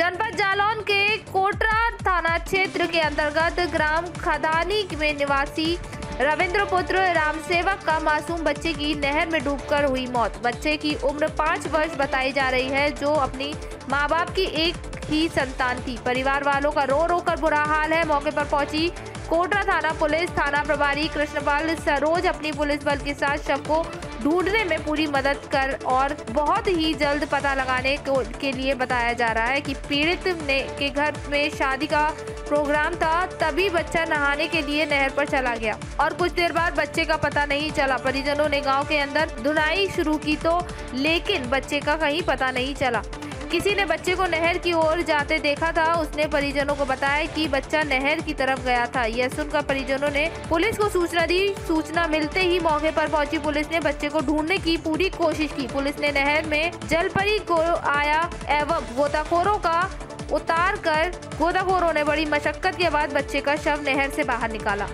जनपद जालौन के कोटरा थाना क्षेत्र के अंतर्गत ग्राम खदानी में निवासी रविंद्र पुत्र राम सेवक का मासूम बच्चे की नहर में डूबकर हुई मौत। बच्चे की उम्र पाँच वर्ष बताई जा रही है, जो अपनी माँ बाप की एक ही संतान थी। परिवार वालों का रो रो कर बुरा हाल है। मौके पर पहुँची कोटरा थाना पुलिस। थाना प्रभारी कृष्णपाल सरोज अपनी पुलिस बल के साथ शव को ढूँढने में पूरी मदद कर और बहुत ही जल्द पता लगाने के लिए बताया जा रहा है कि पीड़ित ने, के घर में शादी का प्रोग्राम था, तभी बच्चा नहाने के लिए नहर पर चला गया। और कुछ देर बाद बच्चे का पता नहीं चला। परिजनों ने गाँव के अंदर धुनाई शुरू की तो लेकिन बच्चे का कहीं पता नहीं चला। किसी ने बच्चे को नहर की ओर जाते देखा था। उसने परिजनों को बताया कि बच्चा नहर की तरफ़ गया था। यह सुनकर परिजनों ने पुलिस को सूचना दी। सूचना मिलते ही मौके पर पहुँची पुलिस ने बच्चे को ढूँढने की पूरी कोशिश की। पुलिस ने नहर में जलपरी को आया एवं गोताखोरों का उतार कर गोताखोरों ने बड़ी मशक्कत के बाद बच्चे का शव नहर से बाहर निकाला।